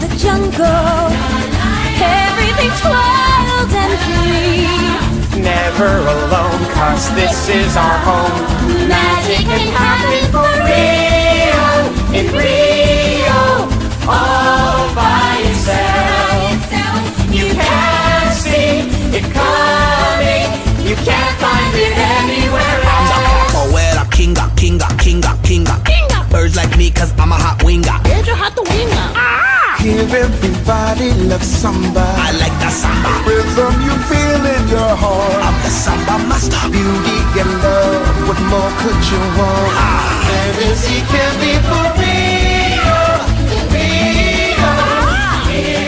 the jungle. Everything's wild and free. Never alone, cause this is our home. Magic can happen for real. In Rio, all by yourself. You can't see it coming. You can't find it anywhere else. Capoeira, kinga, kinga, kinga, kinga. Birds like me, cause Everybody loves samba. I like that samba. Rhythm you feel in your heart. I'm the samba master. Beauty and love, what more could you want? Fantasy can be for real. Real. Here's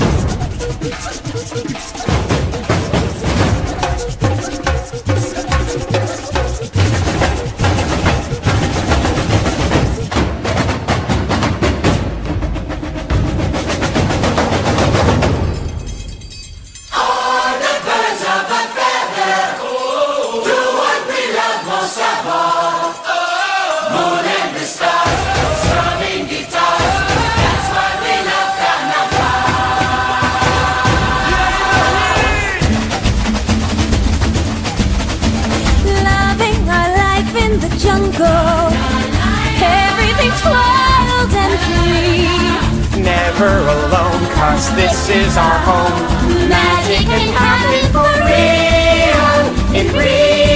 jungle. Everything's wild and free. Never alone, cause this is our home. Magic can happen for real in Rio.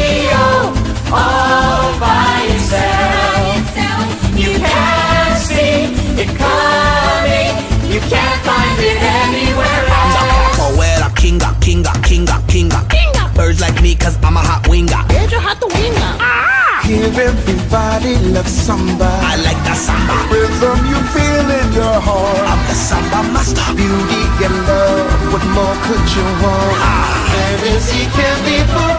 Everybody love samba. I like that samba. Rhythm you feel in your heart. I'm the samba master. Beauty and love, what more could you want? Ah. Fantasy can be for